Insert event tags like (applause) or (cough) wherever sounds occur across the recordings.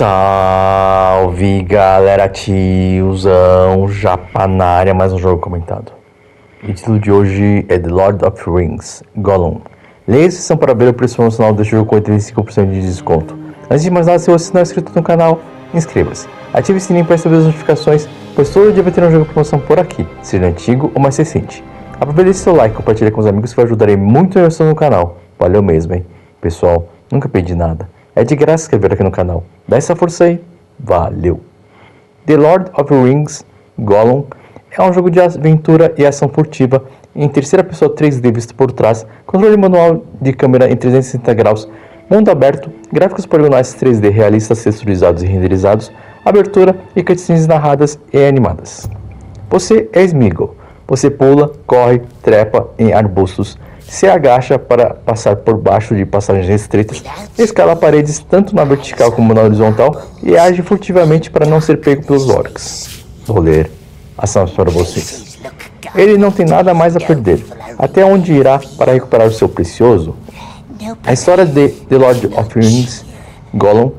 Salve galera, tiozão, japanária, mais um jogo comentado. O título de hoje é The Lord of Rings, Gollum. Leia a sessão para ver o preço promocional deste jogo com 85% de desconto. Antes de mais nada, se você não é inscrito no canal, inscreva-se. Ative o sininho para receber as notificações, pois todo dia vai ter um jogo de promoção por aqui, seja antigo ou mais recente. Aproveite seu like e compartilhe com os amigos que vai ajudar muito a no canal. Valeu mesmo, hein? Pessoal, nunca pedi nada. É de graça inscrever aqui no canal. Dá essa força aí. Valeu! The Lord of the Rings Gollum é um jogo de aventura e ação furtiva em terceira pessoa 3D visto por trás, controle manual de câmera em 360 graus, mundo aberto, gráficos poligonais 3D realistas texturizados e renderizados, abertura e cutscenes narradas e animadas. Você é Smeagol. Você pula, corre, trepa em arbustos, se agacha para passar por baixo de passagens estreitas, escala paredes tanto na vertical como na horizontal e age furtivamente para não ser pego pelos orcs. Vou ler. Ação para vocês. Ele não tem nada mais a perder. Até onde irá para recuperar o seu precioso? A história de The Lord of Rings, Gollum,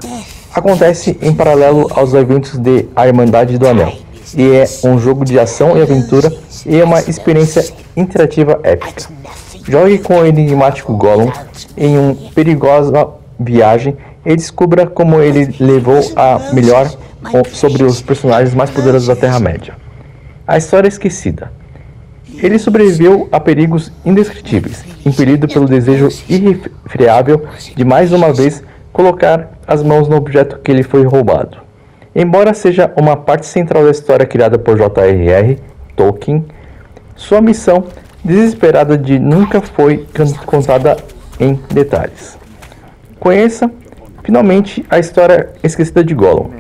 acontece em paralelo aos eventos de A Irmandade do Anel, e é um jogo de ação e aventura e é uma experiência interativa épica. Jogue com o enigmático Gollum em uma perigosa viagem e descubra como ele levou a melhor sobre os personagens mais poderosos da Terra-média. A história esquecida. Ele sobreviveu a perigos indescritíveis, impelido pelo desejo irrefreável de mais uma vez colocar as mãos no objeto que lhe foi roubado. Embora seja uma parte central da história criada por J.R.R. Tolkien, sua missão desesperada de nunca foi contada em detalhes. Conheça finalmente a história esquecida de Gollum,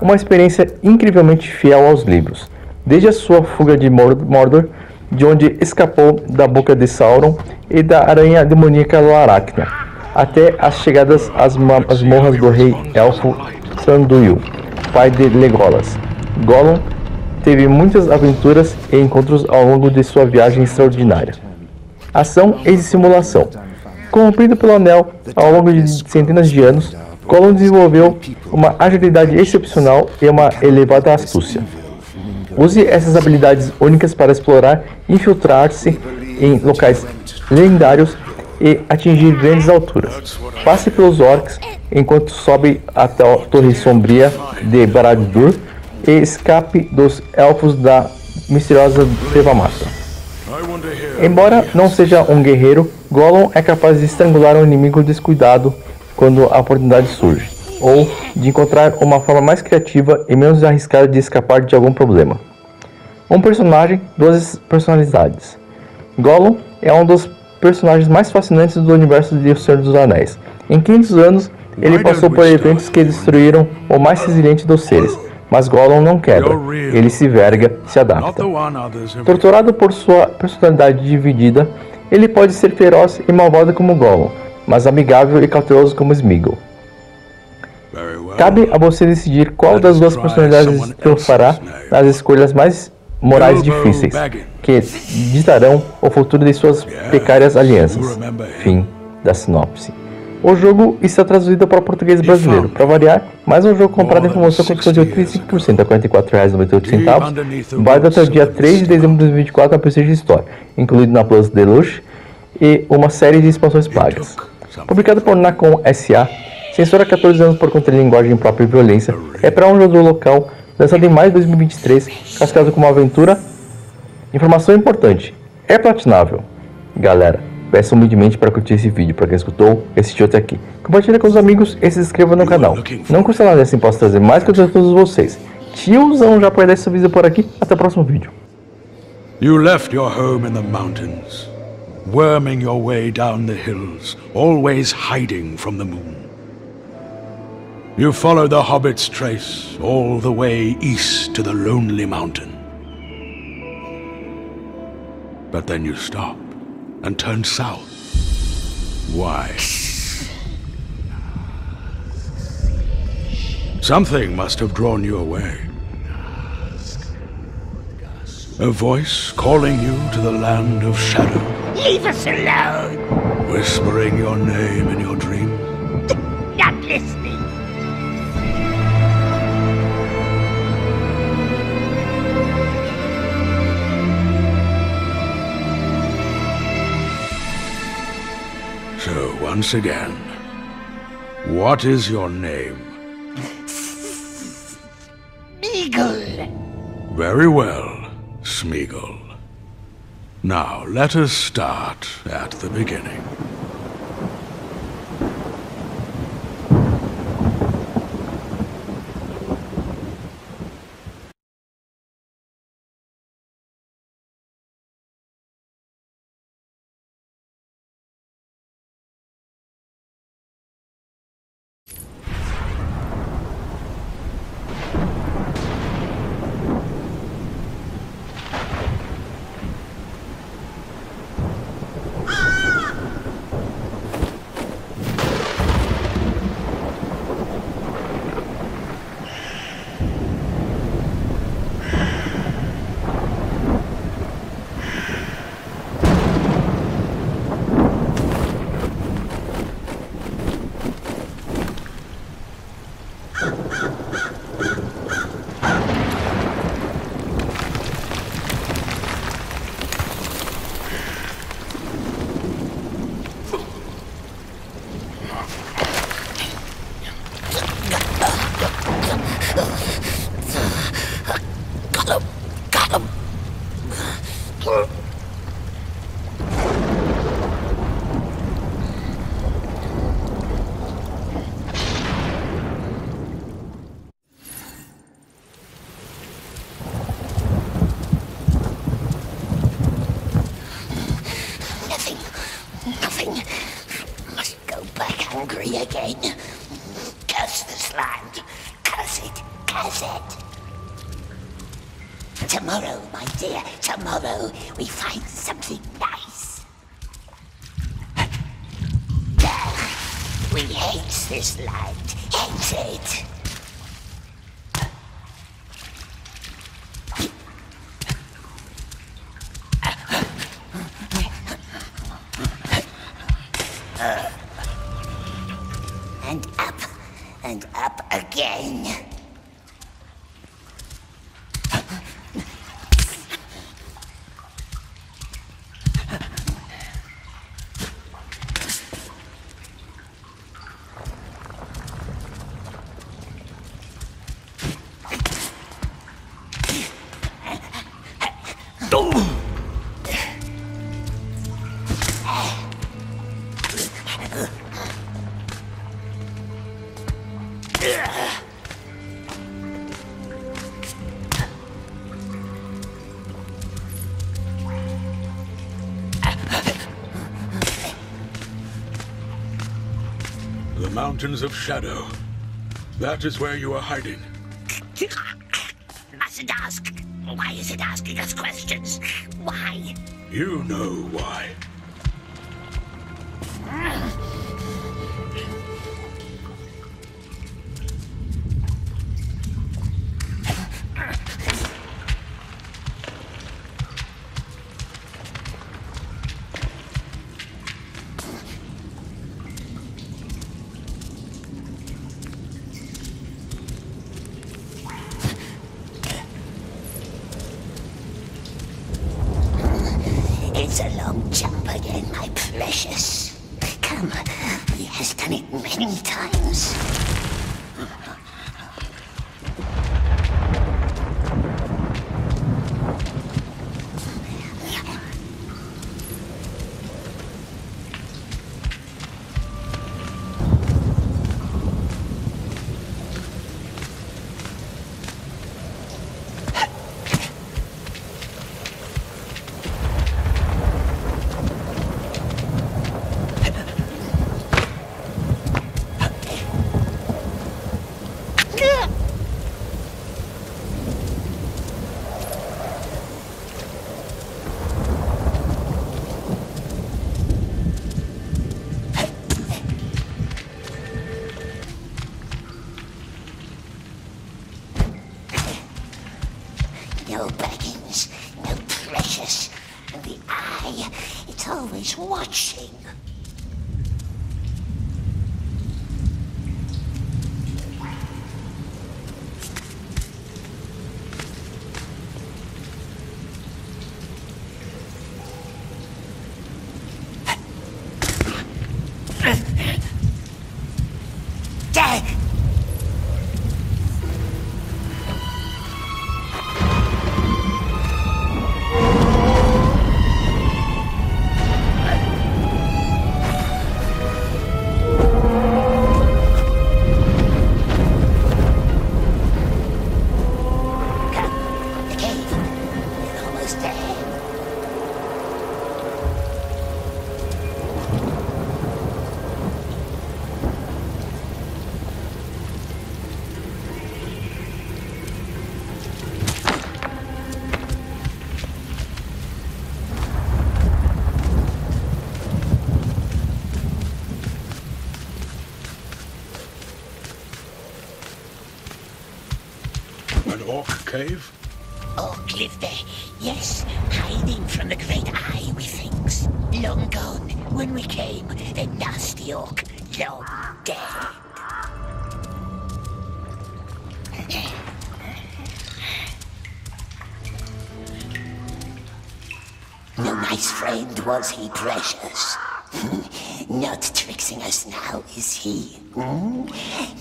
uma experiência incrivelmente fiel aos livros, desde a sua fuga de Mordor, de onde escapou da boca de Sauron e da aranha demoníaca Loaracna, até as chegadas às masmorras do rei elfo Thranduil, pai de Legolas. Gollum teve muitas aventuras e encontros ao longo de sua viagem extraordinária. Ação e simulação. Corrompido pelo Anel ao longo de centenas de anos, Gollum desenvolveu uma agilidade excepcional e uma elevada astúcia. Use essas habilidades únicas para explorar, infiltrar-se em locais lendários e atingir grandes alturas. Passe pelos orcs enquanto sobe até a Torre Sombria de Barad-dûr e escape dos elfos da misteriosa Mata. Embora não seja um guerreiro, Gollum é capaz de estrangular um inimigo descuidado quando a oportunidade surge, ou de encontrar uma forma mais criativa e menos arriscada de escapar de algum problema. Um personagem, duas personalidades. Gollum é um dos personagens mais fascinantes do universo de O Senhor dos Anéis. Em 500 anos, ele passou por eventos que destruíram o mais resiliente dos seres, mas Gollum não quebra. Ele se verga, se adapta. Torturado por sua personalidade dividida, ele pode ser feroz e malvado como Gollum, mas amigável e cauteloso como Smeagol. Cabe a você decidir qual das duas personalidades triunfará nas escolhas mais morais difíceis, que ditarão o futuro de suas precárias alianças. Fim da sinopse. O jogo está traduzido para o português brasileiro. Para variar, mais um jogo comprado em promoção com desconto de 85% a R$ 44,98, válido até o dia 3 de dezembro de 2024 na PlayStation Store, incluído na Plus Deluxe e uma série de expansões pagas. Publicado por Nacon SA, censura 14 anos por conter linguagem própria e violência, é para um jogo local, lançado em maio de 2023, cascado como aventura. Informação importante: é platinável. Galera, Peço humildemente para curtir esse vídeo, para quem escutou e assistiu até aqui. Compartilhe com os amigos e se inscreva no canal. Não custa nada assim posso trazer mais conteúdo a todos vocês. Tiozão já dar esse vídeo por aqui. Até o próximo vídeo. You left your home in the mountains, worming your way down the hills, always hiding from the moon. You followed the hobbit's trace all the way east to the lonely mountain. But then you stopped. And turned south. Why? Something must have drawn you away. A voice calling you to the land of shadow. Leave us alone! Whispering your name in your dreams. Not listening. Once again, what is your name? Smeagol. Very well, Smeagol. Now, let us start at the beginning. Nothing. Nothing. Must go back again. Curse this land. Curse it. Curse it. Tomorrow, my dear, tomorrow we find something nice. We hate this land. Hate it. And up and up again. Mountains of Shadow. That is where you are hiding. Mustn't ask. Why is it asking us questions? Why? You know why. Cave? Orc lived there, yes, hiding from the great eye, we thinks. Long gone, when we came, the nasty orc, long dead. No nice friend was he, precious. (laughs) Not tricksing us now, is he? Hmm?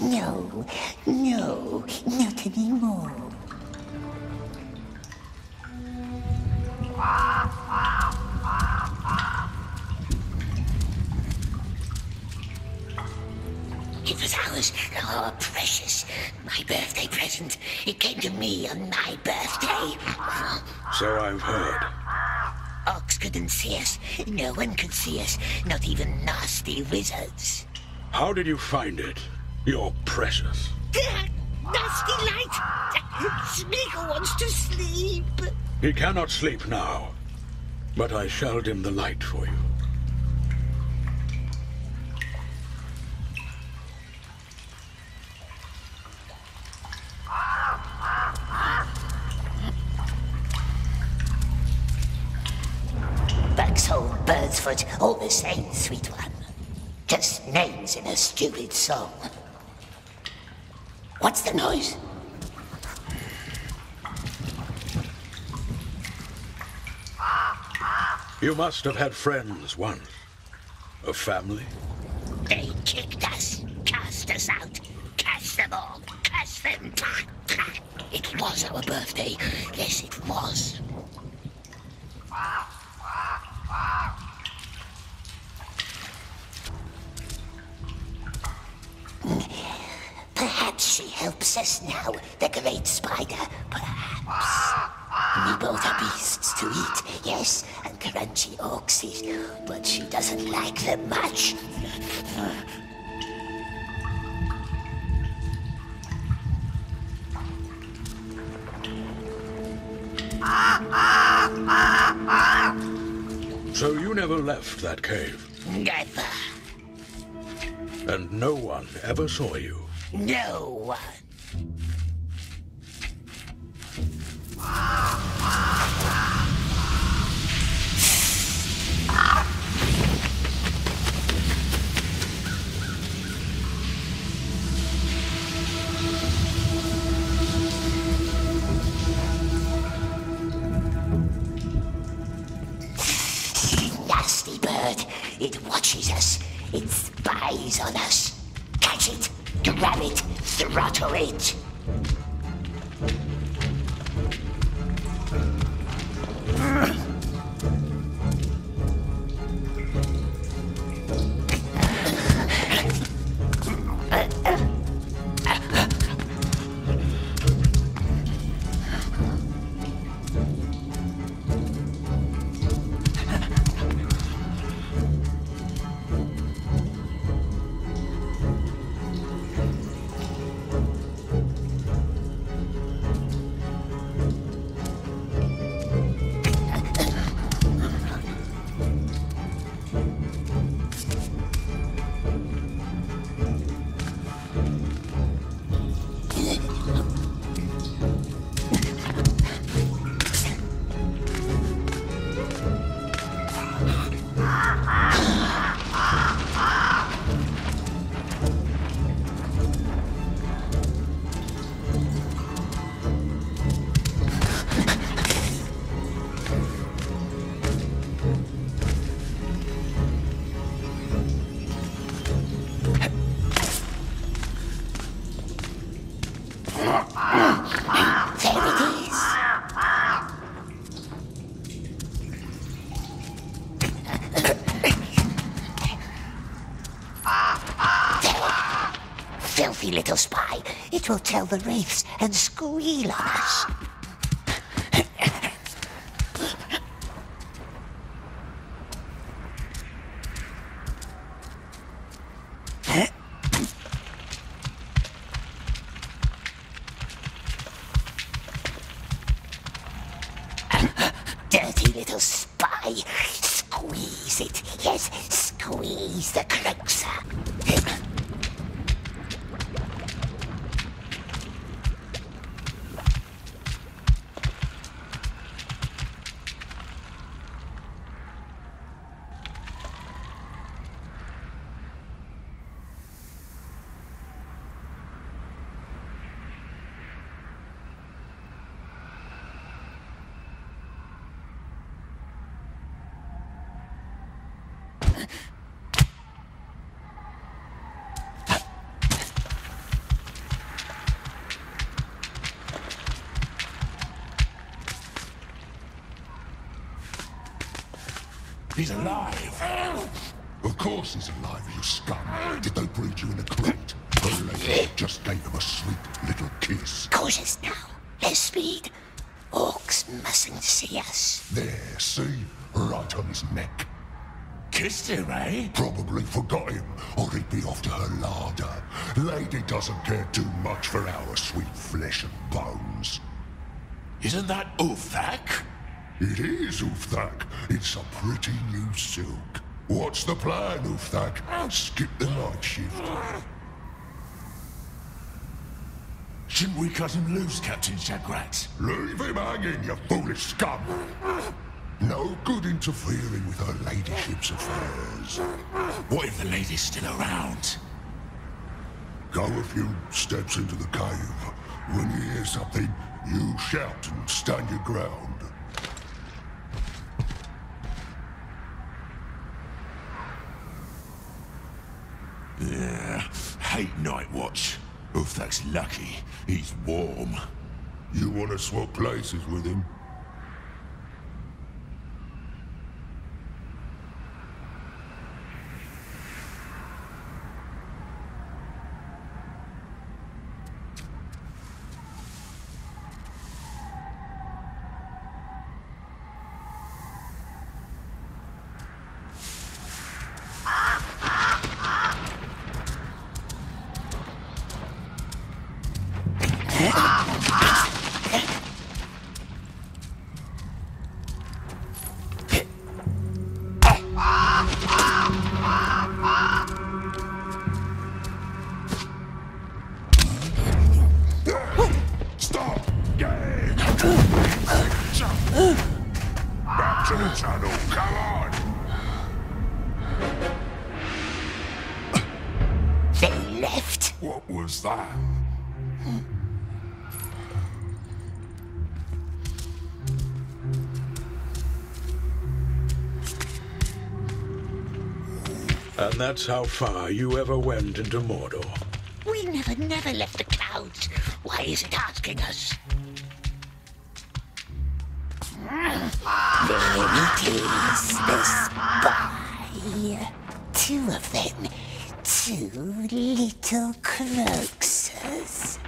No, no, not anymore. It was ours. Oh, precious. My birthday present. It came to me on my birthday. So I've heard. Ox couldn't see us. No one could see us. Not even nasty wizards. How did you find it? You're precious. nasty light! Smeagol wants to sleep. He cannot sleep now, but I shall dim the light for you. Buxhole, Birdsfoot, all the same, sweet one. Just names in a stupid song. What's the noise? You must have had friends once. A family? They kicked us, cast us out, cast them all, cast them. It was our birthday. Yes, it was. Perhaps she helps us now, the great spider. Perhaps. We both are beasts to eat, yes, and crunchy oxys, but she doesn't like them much. So you never left that cave, Never. and no one ever saw you. No one. Throttle will tell the wraiths and squeal on us. Dirty little spy. Squeeze it. Yes, squeeze the cruxer. He's alive. Of course he's alive, you scum. Did they breed you in a crate? Her lady just gave him a sweet little kiss. Cautious now. Less speed. Orcs mustn't see us. There, see? Right on his neck. Kissed him, eh? Probably forgot him, or he'd be off to her larder. Lady doesn't care too much for our sweet flesh and bones. Isn't that Uthak? It is, Uthak. It's a pretty new silk. What's the plan, Uthak? Skip the night shift. Shouldn't we cut him loose, Captain Shagrat? Leave him hanging, you foolish scum! No good interfering with her ladyship's affairs. What if the lady's still around? Go a few steps into the cave. When you hear something, you shout and stand your ground. Yeah, hate night watch. Uthak's lucky. He's warm. You want to swap places with him? Left. What was that? And that's how far you ever went into Mordor. We never, never left the clouds. Why is it asking us? There it is, the spy. Two of them. Two little croakses.